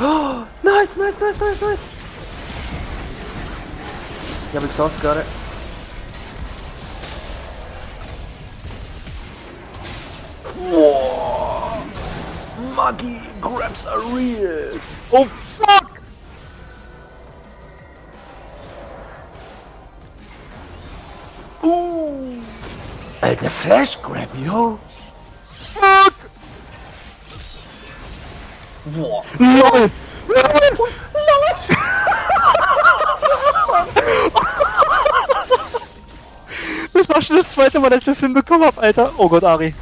Oh, nice, nice, nice, nice, nice. Ich habe exhaust gerade. Wow. Muggy grabs a real. Oh fuck! Uh. Alter Flash Grab, yo. Fuck! Boah. LOL! Das war schon das zweite Mal, dass ich das hinbekommen hab, Alter. Oh Gott, Ari.